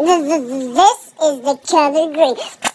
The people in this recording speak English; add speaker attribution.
Speaker 1: This is the color green.